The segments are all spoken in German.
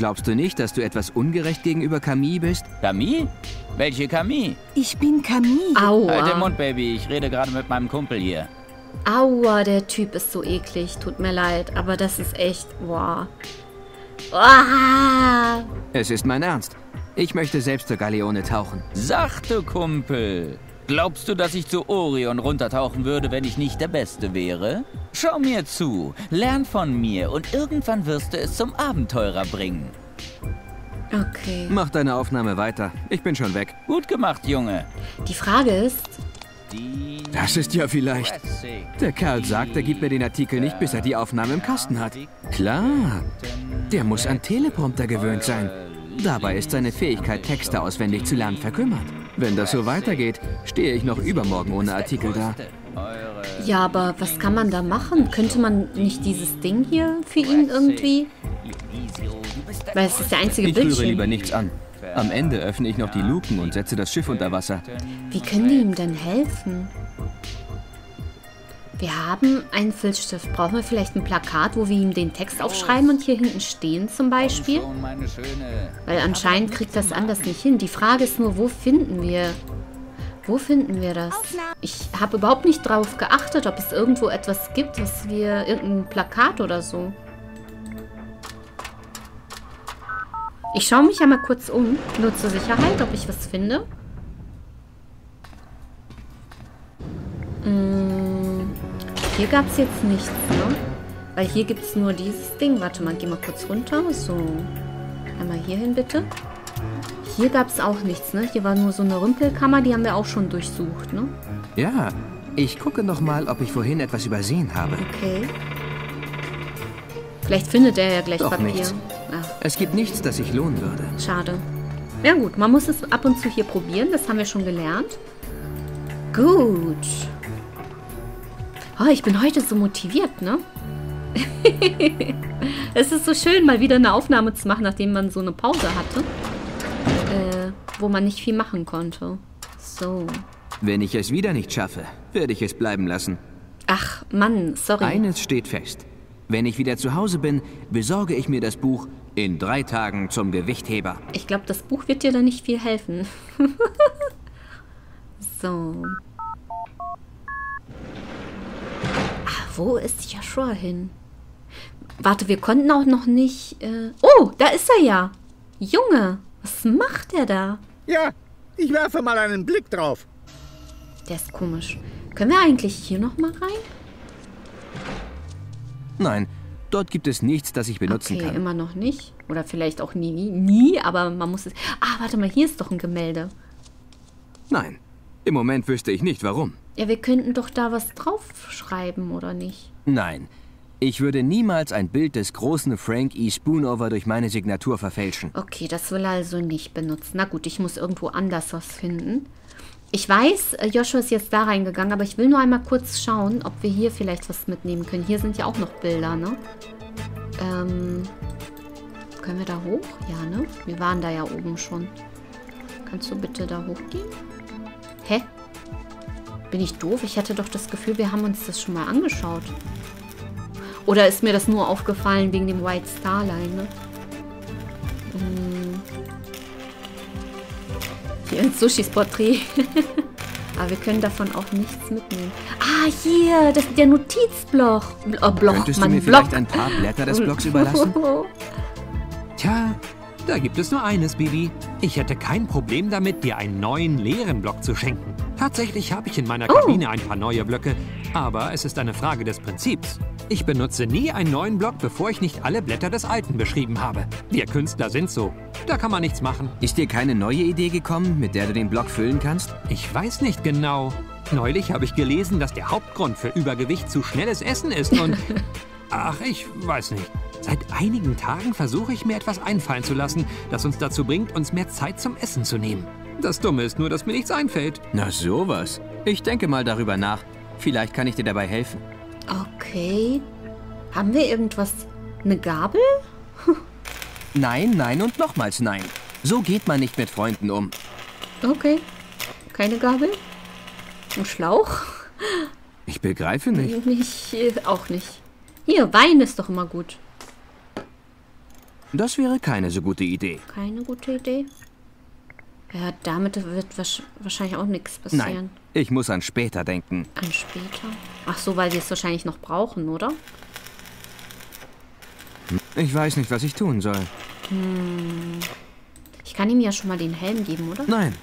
Glaubst du nicht, dass du etwas ungerecht gegenüber Camille bist? Camille? Welche Camille? Ich bin Camille. Halt den Aua. Mund, Baby. Ich rede gerade mit meinem Kumpel hier. Aua, der Typ ist so eklig. Tut mir leid, aber das ist echt. Wow. Ah. Es ist mein Ernst. Ich möchte selbst zur Galeone tauchen. Sachte, Kumpel. Glaubst du, dass ich zu Orion runtertauchen würde, wenn ich nicht der Beste wäre? Schau mir zu, lern von mir und irgendwann wirst du es zum Abenteurer bringen. Okay. Mach deine Aufnahme weiter. Ich bin schon weg. Gut gemacht, Junge. Die Frage ist, Das ist ja vielleicht. Der Kerl sagt, er gibt mir den Artikel nicht, bis er die Aufnahme im Kasten hat. Klar. Der muss an Teleprompter gewöhnt sein. Dabei ist seine Fähigkeit, Texte auswendig zu lernen, verkümmert. Wenn das so weitergeht, stehe ich noch übermorgen ohne Artikel da. ja, aber was kann man da machen? Könnte man nicht dieses Ding hier für ihn irgendwie? Weil es ist der einzige Ich rühre Bildschirm. lieber nichts an. Am Ende öffne ich noch die Luken und setze das Schiff unter Wasser. Wie können wir ihm denn helfen? Wir haben einen Filzstift. Brauchen wir vielleicht ein Plakat, wo wir ihm den Text aufschreiben und hier hinten stehen zum Beispiel? Schon, meine Schöne. Weil anscheinend kriegt das anders nicht hin. Die Frage ist nur, wo finden wir... Wo finden wir das? Ich habe überhaupt nicht drauf geachtet, ob es irgendwo etwas gibt, was wir... Irgendein Plakat oder so. Ich schaue mich ja mal kurz um, nur zur Sicherheit, ob ich was finde. Mm, Hier gab es jetzt nichts, ne? Weil hier gibt es nur dieses Ding. Warte mal, geh mal kurz runter. So. Einmal hier hin, bitte. Hier gab es auch nichts, ne? Hier war nur so eine Rümpelkammer, die haben wir auch schon durchsucht, ne? Ja, ich gucke noch mal, ob ich vorhin etwas übersehen habe. Okay. Vielleicht findet er ja gleich Doch Papier. nichts. Ach, Es gibt nichts, das sich lohnen würde. schade. Ja gut, man muss es ab und zu hier probieren. Das haben wir schon gelernt. Gut. Oh, ich bin heute so motiviert, ne? es ist so schön, mal wieder eine Aufnahme zu machen, nachdem man so eine Pause hatte. Äh, wo man nicht viel machen konnte. So. Wenn ich es wieder nicht schaffe, werde ich es bleiben lassen. Ach, Mann, sorry. Eines steht fest. Wenn ich wieder zu Hause bin, besorge ich mir das Buch in drei Tagen zum Gewichtheber. Ich glaube, das Buch wird dir da nicht viel helfen. so. Ah, wo ist Joshua hin? Warte, wir konnten auch noch nicht... Äh oh, da ist er ja. Junge, was macht er da? Ja, ich werfe mal einen Blick drauf. Der ist komisch. Können wir eigentlich hier noch mal rein? Nein, dort gibt es nichts, das ich benutzen Okay, kann. immer noch nicht. Oder vielleicht auch nie, nie, nie, aber man muss es... Ah, warte mal, hier ist doch ein Gemälde. Nein, im Moment wüsste ich nicht warum. Ja, wir könnten doch da was draufschreiben, oder nicht? Nein, ich würde niemals ein Bild des großen Frank E. Spoonover durch meine Signatur verfälschen. Okay, das will er also nicht benutzen. Na gut, ich muss irgendwo anders was finden. Ich weiß, äh, Joshua ist jetzt da reingegangen, aber ich will nur einmal kurz schauen, ob wir hier vielleicht was mitnehmen können. Hier sind ja auch noch Bilder, ne? Ähm, können wir da hoch? Ja, ne? Wir waren da ja oben schon. Kannst du bitte da hochgehen? Hä? Bin ich doof? Ich hatte doch das Gefühl, wir haben uns das schon mal angeschaut. Oder ist mir das nur aufgefallen wegen dem White Star Line, ne? Hm. Hier ein Sushis Porträt. Aber wir können davon auch nichts mitnehmen. Ah, hier, das ist der Notizblock. Bl- Bloch, Könntest du Mann, mir Block. vielleicht ein paar Blätter des Blocks überlassen? Tja, da gibt es nur eines, Bibi. Ich hätte kein Problem damit, dir einen neuen leeren Block zu schenken. Tatsächlich habe ich in meiner Kabine ein paar neue Blöcke, aber es ist eine Frage des Prinzips. Ich benutze nie einen neuen Block, bevor ich nicht alle Blätter des alten beschrieben habe. Wir Künstler sind so. Da kann man nichts machen. Ist dir keine neue Idee gekommen, mit der du den Block füllen kannst? Ich weiß nicht genau. Neulich habe ich gelesen, dass der Hauptgrund für Übergewicht zu schnelles Essen ist und... Ach, ich weiß nicht. Seit einigen Tagen versuche ich mir etwas einfallen zu lassen, das uns dazu bringt, uns mehr Zeit zum Essen zu nehmen. Das Dumme ist nur, dass mir nichts einfällt. Na sowas. Ich denke mal darüber nach. Vielleicht kann ich dir dabei helfen. Okay. Haben wir irgendwas? Eine Gabel? Nein, nein und nochmals nein. So geht man nicht mit Freunden um. Okay. Keine Gabel? Ein Schlauch? Ich begreife nicht. Ich auch nicht. Hier, Wein ist doch immer gut. Das wäre keine so gute Idee. Keine gute Idee? Ja, damit wird wahrscheinlich auch nichts passieren. Nein, ich muss an später denken. An später? Ach so, weil wir es wahrscheinlich noch brauchen, oder? Ich weiß nicht, was ich tun soll. Hm. Ich kann ihm ja schon mal den Helm geben, oder? Nein.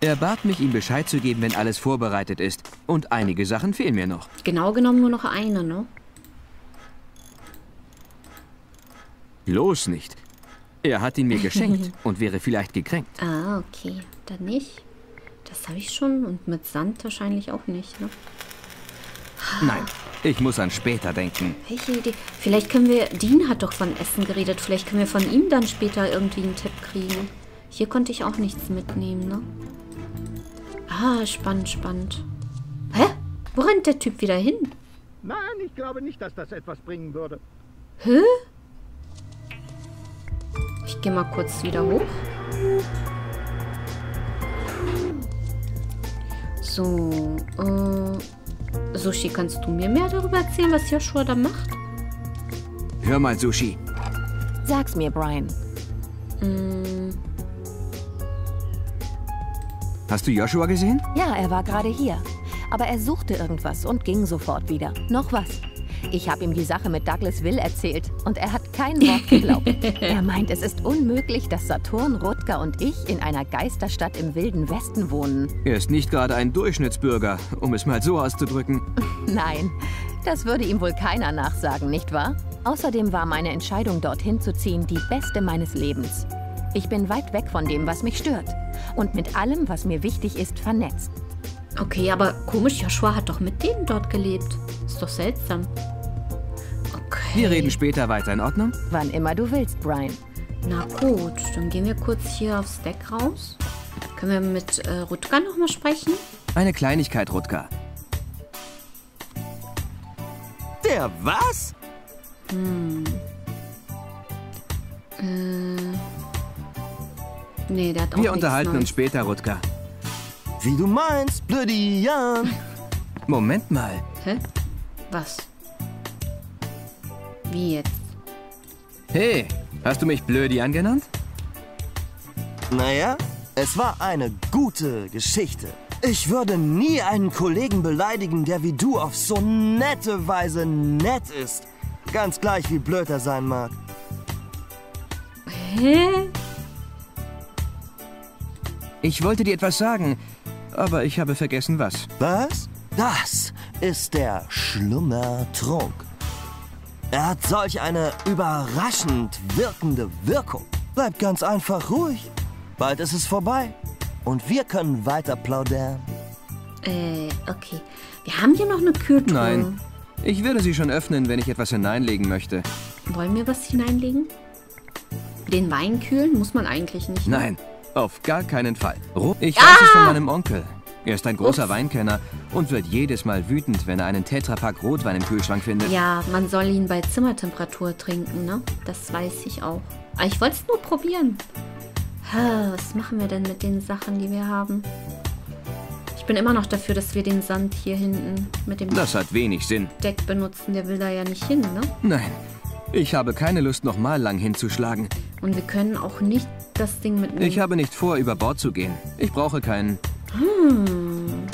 Er bat mich, ihm Bescheid zu geben, wenn alles vorbereitet ist. Und einige Sachen fehlen mir noch. Genau genommen nur noch eine, ne? Bloß nicht. Er hat ihn mir geschenkt und wäre vielleicht gekränkt. Ah, okay. Dann nicht. Das habe ich schon und mit Sand wahrscheinlich auch nicht, ne? Nein, ich muss an später denken. Welche Idee? Vielleicht können wir... Dean hat doch von Essen geredet. Vielleicht können wir von ihm dann später irgendwie einen Tipp kriegen. Hier konnte ich auch nichts mitnehmen, ne? Ah, spannend, spannend. Hä? Wo rennt der Typ wieder hin? Nein, ich glaube nicht, dass das etwas bringen würde. Hä? Ich gehe mal kurz wieder hoch. So, äh, Sushi, kannst du mir mehr darüber erzählen, was Joshua da macht? Hör mal, Sushi. Sag's mir, Brian. Mm. Hast du Joshua gesehen? Ja, er war gerade hier. Aber er suchte irgendwas und ging sofort wieder. Noch was. Ich habe ihm die Sache mit Douglas Will erzählt und er hat kein Wort geglaubt. er meint, es ist unmöglich, dass Saturn, Rutger und ich in einer Geisterstadt im wilden Westen wohnen. Er ist nicht gerade ein Durchschnittsbürger, um es mal so auszudrücken. Nein, das würde ihm wohl keiner nachsagen, nicht wahr? Außerdem war meine Entscheidung, dorthin zu ziehen, die beste meines Lebens. Ich bin weit weg von dem, was mich stört. Und mit allem, was mir wichtig ist, vernetzt. Okay, aber komisch, Joshua hat doch mit denen dort gelebt. Ist doch seltsam. Okay. Wir reden später weiter, in Ordnung? Wann immer du willst, Brian. Na gut, dann gehen wir kurz hier aufs Deck raus. Können wir mit äh, Rutger nochmal sprechen? Eine Kleinigkeit, Rutger. Der was? Hm. Äh. Nee, der hat auch Wir unterhalten Neues. uns später, Rutger. Wie du meinst, Blödian. Moment mal. Hä? Was? Wie jetzt? Hey, hast du mich Blödian genannt? Naja, es war eine gute Geschichte. Ich würde nie einen Kollegen beleidigen, der wie du auf so nette Weise nett ist. Ganz gleich, wie blöd er sein mag. Hä? Ich wollte dir etwas sagen, aber ich habe vergessen, was. Was? Das ist der Schlummertrunk. Er hat solch eine überraschend wirkende Wirkung. Bleib ganz einfach ruhig. Bald ist es vorbei. Und wir können weiter plaudern. Äh, okay. Wir haben hier noch eine Kühltruhe. Nein. Ich würde sie schon öffnen, wenn ich etwas hineinlegen möchte. Wollen wir was hineinlegen? Den Wein kühlen muss man eigentlich nicht. Ne? Nein, auf gar keinen Fall. Ich weiß ah! es von meinem Onkel. Er ist ein großer Ups. Weinkenner und wird jedes Mal wütend, wenn er einen Tetrapack Rotwein im Kühlschrank findet. Ja, man soll ihn bei Zimmertemperatur trinken, ne? Das weiß ich auch. Aber ich wollte es nur probieren. Was machen wir denn mit den Sachen, die wir haben? Ich bin immer noch dafür, dass wir den Sand hier hinten mit dem Das hat wenig Sinn. Deck benutzen. Der will da ja nicht hin, ne? Nein. Ich habe keine Lust, nochmal lang hinzuschlagen. Und wir können auch nicht das Ding mitnehmen. Ich habe nicht vor, über Bord zu gehen. Ich brauche keinen hm.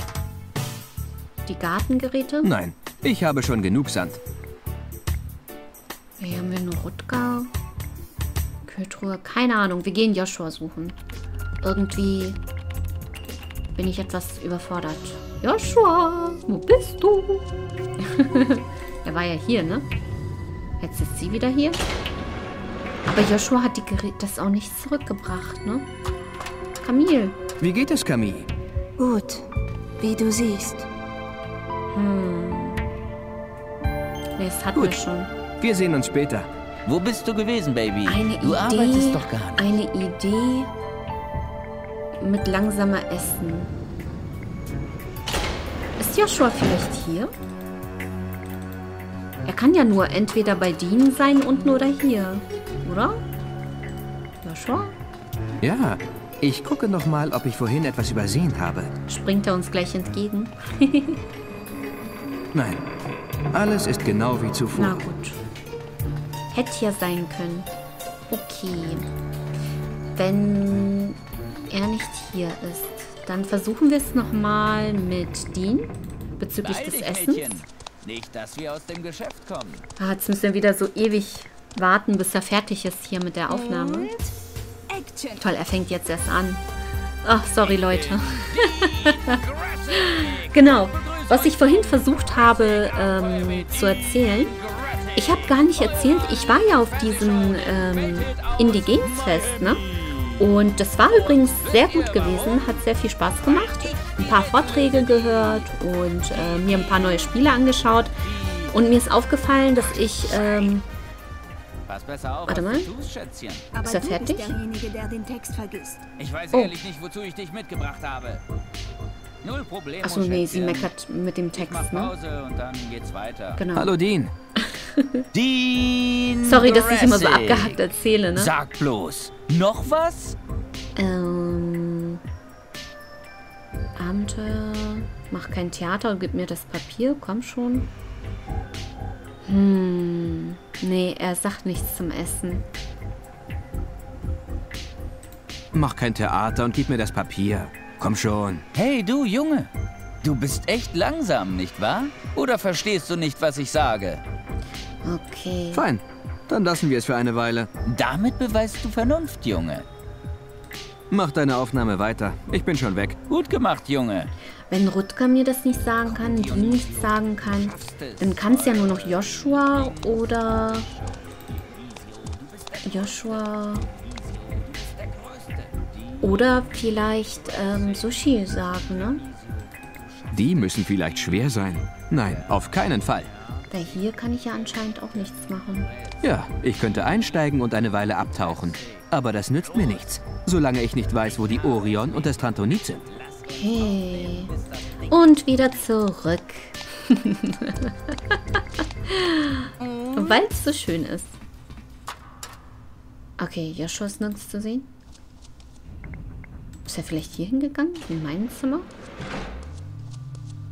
Die Gartengeräte? Nein, ich habe schon genug Sand. Hier haben wir nur Rutger. Kühltruhe. Keine Ahnung. Wir gehen Joshua suchen. Irgendwie bin ich etwas überfordert. Joshua, wo bist du? er war ja hier, ne? Jetzt ist sie wieder hier. Aber Joshua hat die Gerät das auch nicht zurückgebracht, ne? Camille. Wie geht es, Camille? Gut, wie du siehst. Hm. Nee, das hatten Gut. wir schon. Wir sehen uns später. Wo bist du gewesen, Baby? Eine du Idee, arbeitest doch gar nicht. Eine Idee mit langsamer Essen. Ist Joshua vielleicht hier? Er kann ja nur entweder bei Dean sein, unten oder hier. Oder? Joshua? Ja, ich gucke noch mal, ob ich vorhin etwas übersehen habe. Springt er uns gleich entgegen? Nein, alles ist genau wie zuvor. Na gut. Hätte ja sein können. Okay. Wenn er nicht hier ist, dann versuchen wir es nochmal mit Dean bezüglich Beeil des dich, Essens. Mädchen. Nicht, dass wir aus dem Geschäft kommen. Ah, jetzt müssen wir wieder so ewig warten, bis er fertig ist hier mit der Aufnahme. Toll, er fängt jetzt erst an. Ach, sorry, Leute. genau. Was ich vorhin versucht habe ähm, zu erzählen, ich habe gar nicht erzählt, ich war ja auf diesem ähm, Indie Games Fest, ne? Und das war übrigens sehr gut gewesen, hat sehr viel Spaß gemacht. Ein paar Vorträge gehört und äh, mir ein paar neue Spiele angeschaut. Und mir ist aufgefallen, dass ich ähm, Pass besser auf, Warte mal. du tust, Schätzchen. Aber Ist er du fertig? bist derjenige, der den Text vergisst. Ich weiß Oh. ehrlich nicht, wozu ich dich mitgebracht habe. Null Problem. Achso, nee, sie meckert mit dem Mach Text, ne? Pause und dann geht's weiter. Genau. Hallo Dean. Dean Sorry, dass ich immer so abgehackt erzähle, ne? Sag bloß. Noch was? Ähm, Abenteuer. Mach kein Theater, gib mir das Papier, komm schon. Hm. Nee, er sagt nichts zum Essen. Mach kein Theater und gib mir das Papier. Komm schon. Hey, du Junge. Du bist echt langsam, nicht wahr? Oder verstehst du nicht, was ich sage? Okay. Fein. Dann lassen wir es für eine Weile. Damit beweist du Vernunft, Junge. Mach deine Aufnahme weiter. Ich bin schon weg. Gut gemacht, Junge. Wenn Rutger mir das nicht sagen kann, die nichts sagen kann, dann kann es ja nur noch Joshua oder Joshua oder vielleicht ähm, Sushi sagen, ne? Die müssen vielleicht schwer sein. Nein, auf keinen Fall. Weil hier kann ich ja anscheinend auch nichts machen. Ja, ich könnte einsteigen und eine Weile abtauchen. Aber das nützt mir nichts, solange ich nicht weiß, wo die Orion und das Trantonit sind. Okay. Und wieder zurück. Weil es so schön ist. Okay, Joshua ist nirgends zu sehen. Ist er vielleicht hier hingegangen? In mein Zimmer?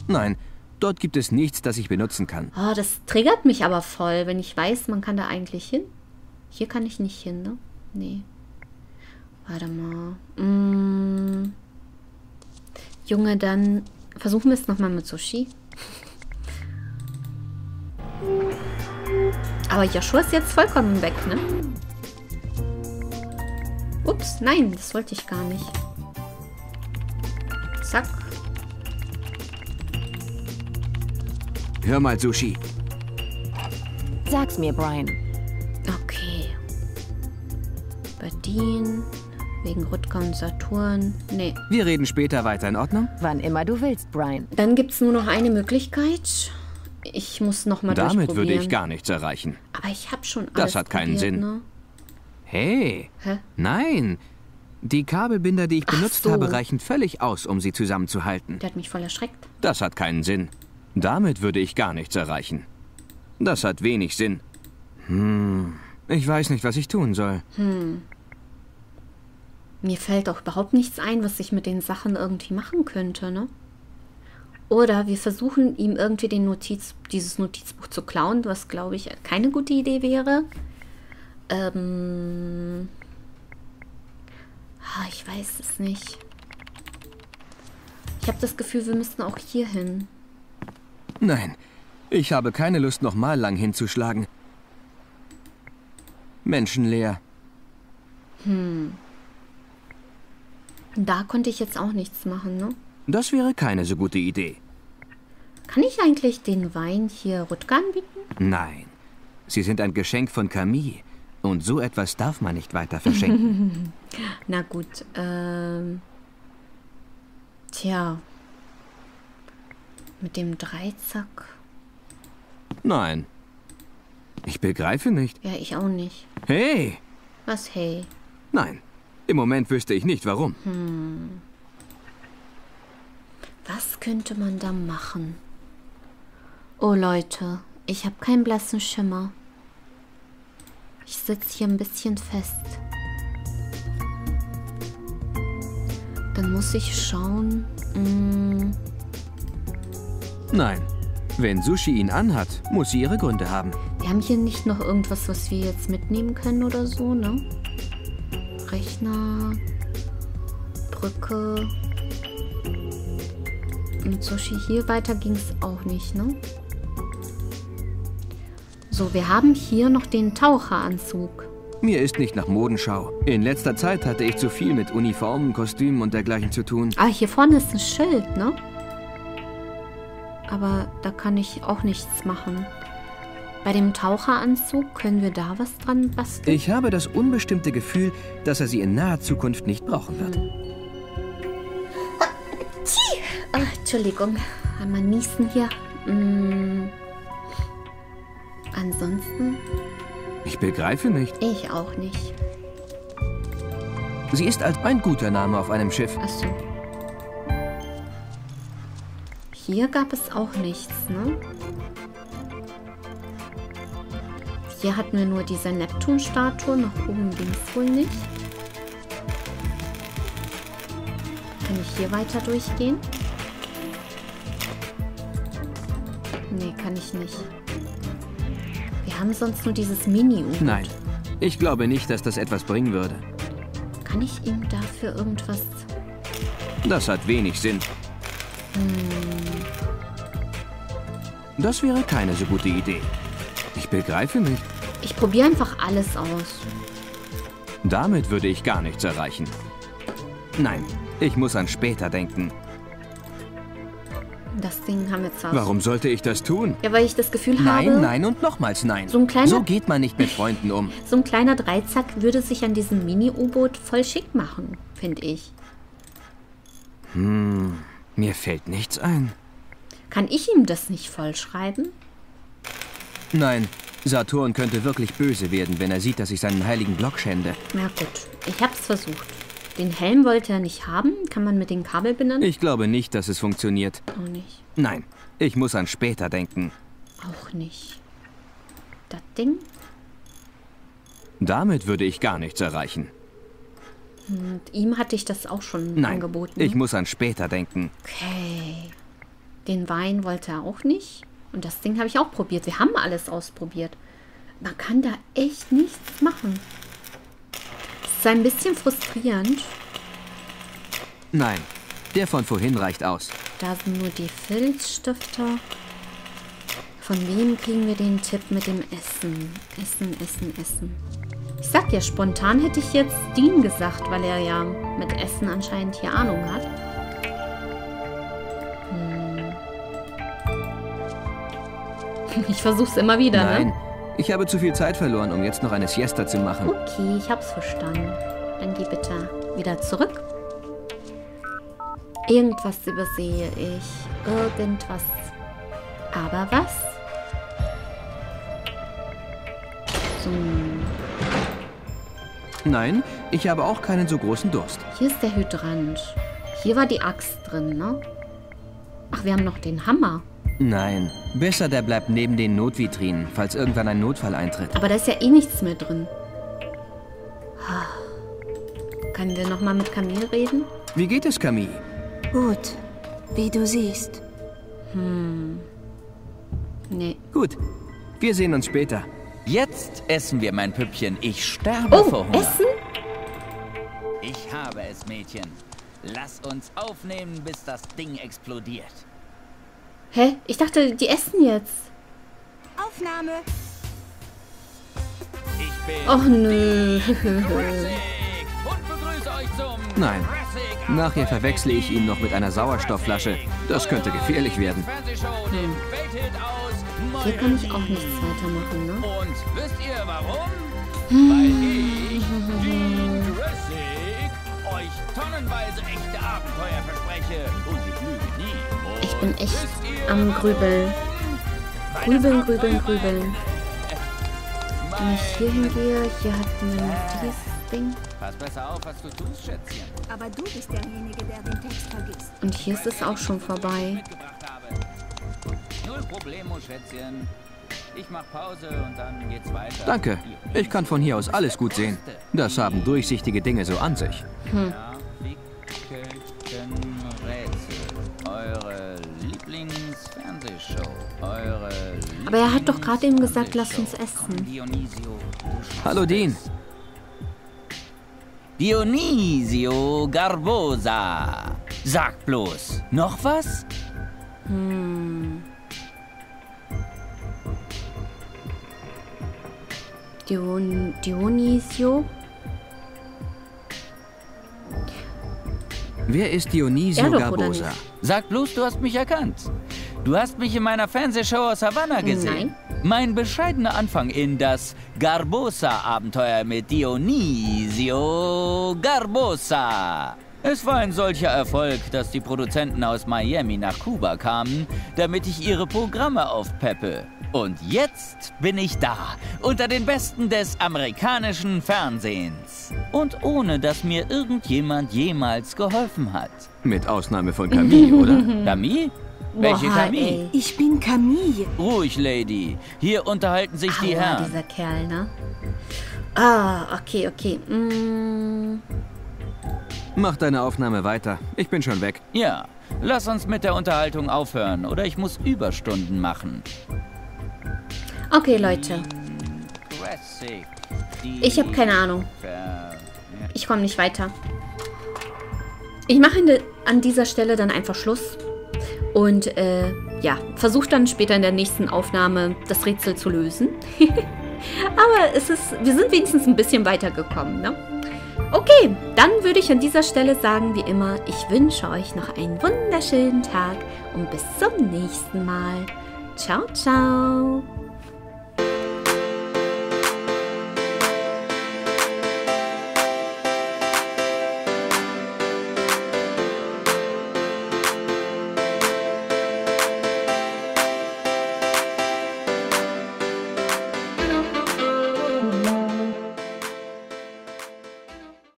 Nein, dort gibt es nichts, das ich benutzen kann. Oh, das triggert mich aber voll, wenn ich weiß, man kann da eigentlich hin. Hier kann ich nicht hin, ne? Nee. Warte mal. Mm. Junge, dann versuchen wir es nochmal mit Sushi. Aber Joshua ist jetzt vollkommen weg, ne? Ups, nein, das wollte ich gar nicht. Hör mal, Sushi. Sag's mir, Brian. Okay. Bedienen. Wegen Rutger und Saturn. Nee. Wir reden später weiter, in Ordnung? Wann immer du willst, Brian. Dann gibt es nur noch eine Möglichkeit. Ich muss nochmal Damit durchprobieren. würde ich gar nichts erreichen. Aber ich habe schon alles Das hat keinen probiert, Sinn. Ne? Hey, Hä? nein. Die Kabelbinder, die ich Ach benutzt so. habe, reichen völlig aus, um sie zusammenzuhalten. Der hat mich voll erschreckt. Das hat keinen Sinn. Damit würde ich gar nichts erreichen. Das hat wenig Sinn. Hm, ich weiß nicht, was ich tun soll. Mir fällt auch überhaupt nichts ein, was ich mit den Sachen irgendwie machen könnte, ne? Oder wir versuchen ihm irgendwie den Notiz, dieses Notizbuch zu klauen, was glaube ich keine gute Idee wäre. Ähm. Ah, ich weiß es nicht. Ich habe das Gefühl, wir müssten auch hier hin. Nein, ich habe keine Lust, nochmal lang hinzuschlagen. Menschenleer. Da konnte ich jetzt auch nichts machen, ne? Das wäre keine so gute Idee. Kann ich eigentlich den Wein hier Rutger anbieten? Nein, sie sind ein Geschenk von Camille. Und so etwas darf man nicht weiter verschenken. Na gut, ähm. Tja. Mit dem Dreizack. Nein. Ich begreife nicht. Ja, ich auch nicht. Hey! Was, hey? Nein. Im Moment wüsste ich nicht, warum. Was könnte man da machen? Oh Leute, ich habe keinen blassen Schimmer. Ich sitze hier ein bisschen fest. Dann muss ich schauen. mm, Nein. Wenn Sushi ihn anhat, muss sie ihre Gründe haben. Wir haben hier nicht noch irgendwas, was wir jetzt mitnehmen können oder so, ne? Rechner, Brücke. Und Sushi hier weiter ging es auch nicht, ne? So, wir haben hier noch den Taucheranzug. Mir ist nicht nach Modenschau. In letzter Zeit hatte ich zu viel mit Uniformen, Kostümen und dergleichen zu tun. Ah, hier vorne ist ein Schild, ne? Aber da kann ich auch nichts machen. Bei dem Taucheranzug können wir da was dran basteln? Ich habe das unbestimmte Gefühl, dass er sie in naher Zukunft nicht brauchen wird. Hm. Ach, Entschuldigung. Einmal niesen hier. Hm. Ansonsten? Ich begreife nicht. Ich auch nicht. Sie ist als ein guter Name auf einem Schiff. Ach so. Hier gab es auch nichts, ne? Hier hatten wir nur diese Neptun-Statue. Nach oben ging es wohl nicht. Kann ich hier weiter durchgehen? Nee, kann ich nicht. Wir haben sonst nur dieses mini -U. Nein, ich glaube nicht, dass das etwas bringen würde. Kann ich ihm dafür irgendwas... Das hat wenig Sinn. Hm. Das wäre keine so gute Idee. Ich begreife nicht. Ich probiere einfach alles aus. Damit würde ich gar nichts erreichen. Nein, ich muss an später denken. Das Ding haben wir zwar. Warum sollte ich das tun? Ja, weil ich das Gefühl nein, habe. Nein, nein und nochmals nein. So, ein kleiner, so geht man nicht mit Freunden um. So ein kleiner Dreizack würde sich an diesem Mini-U-Boot voll schick machen, finde ich. Hm, mir fällt nichts ein. Kann ich ihm das nicht vollschreiben? Nein, Saturn könnte wirklich böse werden, wenn er sieht, dass ich seinen heiligen Block schände. Na gut, ich hab's versucht. Den Helm wollte er nicht haben. Kann man mit den Kabelbindern? Ich glaube nicht, dass es funktioniert. Auch nicht. Nein, ich muss an später denken. Auch nicht. Das Ding? Damit würde ich gar nichts erreichen. Und ihm hatte ich das auch schon Nein, angeboten. Ich muss an später denken. Okay. Den Wein wollte er auch nicht. Und das Ding habe ich auch probiert. Wir haben alles ausprobiert. Man kann da echt nichts machen ist ein bisschen frustrierend. Nein, der von vorhin reicht aus. Da sind nur die Filzstifte. Von wem kriegen wir den Tipp mit dem Essen? Essen, Essen, Essen. Ich sag ja, spontan hätte ich jetzt Dean gesagt, weil er ja mit Essen anscheinend hier Ahnung hat. Ich versuch's immer wieder, Nein. ne? Ich habe zu viel Zeit verloren, um jetzt noch eine Siesta zu machen. Okay, ich hab's verstanden. Dann geh bitte wieder zurück. Irgendwas übersehe ich. Irgendwas. Aber was? So. Nein, ich habe auch keinen so großen Durst. Hier ist der Hydrant. Hier war die Axt drin, ne? Ach, wir haben noch den Hammer. Nein, besser der bleibt neben den Notvitrinen, falls irgendwann ein Notfall eintritt. Aber da ist ja eh nichts mehr drin. Können wir nochmal mit Camille reden? Wie geht es, Camille? Gut, wie du siehst. Hm. Nee. Gut, wir sehen uns später. Jetzt essen wir, mein Püppchen. Ich sterbe oh, vor Hunger. Essen? Ich habe es, Mädchen. Lass uns aufnehmen, bis das Ding explodiert. Hä? Ich dachte, die essen jetzt. Aufnahme. Ich bin Och nö. Nein. Nachher verwechsle ich ihn noch mit einer Sauerstoffflasche. Das könnte gefährlich werden. Hm. Hier kann ich auch nichts weitermachen, ne? Und wisst ihr warum? Weil tonnenweise echte Abenteuer verspreche. Und ich lüge nie. Und ich bin echt am Grübeln. Grübeln, grübeln, grübeln. Wenn ich hier hingehe, hier hat man dieses Ding. Pass besser auf, was du tust, Schätzchen. Aber du bist derjenige, der den Text vergisst. Und hier ist es auch schon vorbei. Null Problemo, Schätzchen. Ich mach Pause und dann geht's weiter. Danke. Ich kann von hier aus alles gut sehen. Das haben durchsichtige Dinge so an sich. Hm. Aber er hat doch gerade eben gesagt, lass uns essen. Dionisio. Hallo Dean. Dionisio Garbosa. Sag bloß, noch was? Dion Dionisio? Wer ist Dionisio Garbosa? Sag bloß, du hast mich erkannt. Du hast mich in meiner Fernsehshow aus Havanna gesehen. Mein bescheidener Anfang in das Garbosa-Abenteuer mit Dionisio Garbosa. Es war ein solcher Erfolg, dass die Produzenten aus Miami nach Kuba kamen, damit ich ihre Programme aufpeppe. Und jetzt bin ich da, unter den Besten des amerikanischen Fernsehens. Und ohne, dass mir irgendjemand jemals geholfen hat. Mit Ausnahme von Camille, oder? Camille? Welche Boah, Camille? ey. Ich bin Camille. Ruhig, Lady. Hier unterhalten sich die Aua, Herren. dieser Kerl, ne? Ah, okay, okay. Mm, Mach deine Aufnahme weiter. Ich bin schon weg. Ja, lass uns mit der Unterhaltung aufhören, oder ich muss Überstunden machen. okay, Leute. Ich habe keine Ahnung. Ich komme nicht weiter. Ich mache an dieser Stelle dann einfach Schluss. Und äh, ja, versuche dann später in der nächsten Aufnahme das Rätsel zu lösen. Aber es ist, wir sind wenigstens ein bisschen weitergekommen, ne? Okay, dann würde ich an dieser Stelle sagen, wie immer, ich wünsche euch noch einen wunderschönen Tag und bis zum nächsten Mal. Ciao, ciao.